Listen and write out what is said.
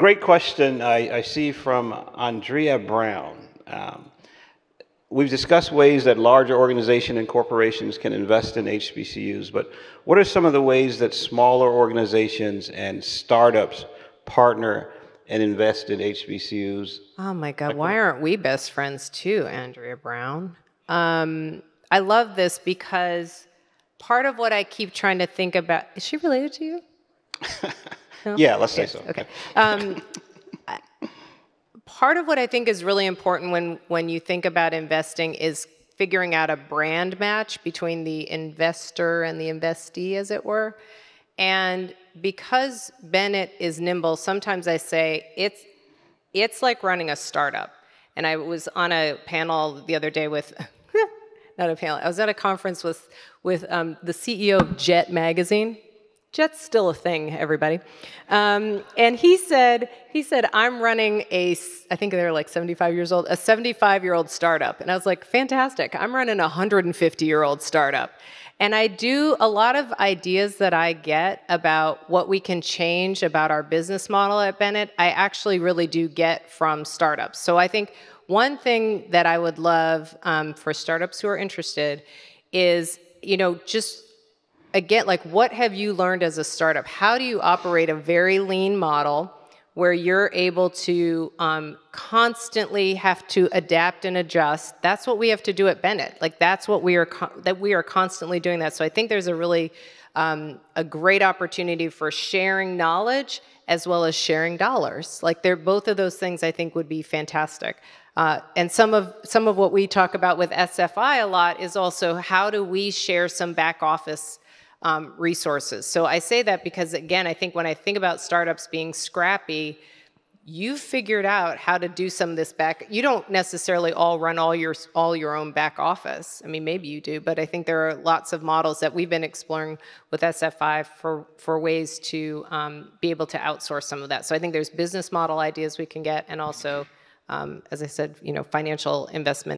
great question I, I see from Andrea Brown. Um, we've discussed ways that larger organizations and corporations can invest in HBCUs, but what are some of the ways that smaller organizations and startups partner and invest in HBCUs? Oh my God, why aren't we best friends too, Andrea Brown? Um, I love this because part of what I keep trying to think about is she related to you? No? Yeah, let's say so. Okay. Um, part of what I think is really important when when you think about investing is figuring out a brand match between the investor and the investee, as it were. And because Bennett is nimble, sometimes I say it's it's like running a startup. And I was on a panel the other day with not a panel. I was at a conference with with um, the CEO of Jet Magazine. Jet's still a thing, everybody. Um, and he said, he said, I'm running a, I think they're like 75 years old, a 75 year old startup. And I was like, fantastic. I'm running a 150 year old startup. And I do a lot of ideas that I get about what we can change about our business model at Bennett. I actually really do get from startups. So I think one thing that I would love um, for startups who are interested is, you know, just again, like what have you learned as a startup? How do you operate a very lean model where you're able to um, constantly have to adapt and adjust? That's what we have to do at Bennett. Like that's what we are that we are constantly doing that. So I think there's a really um, a great opportunity for sharing knowledge as well as sharing dollars. Like they're both of those things I think would be fantastic. Uh, and some of some of what we talk about with SFI a lot is also how do we share some back office um, resources. So I say that because, again, I think when I think about startups being scrappy, you've figured out how to do some of this back. You don't necessarily all run all your all your own back office. I mean, maybe you do, but I think there are lots of models that we've been exploring with SFI for for ways to um, be able to outsource some of that. So I think there's business model ideas we can get, and also, um, as I said, you know, financial investment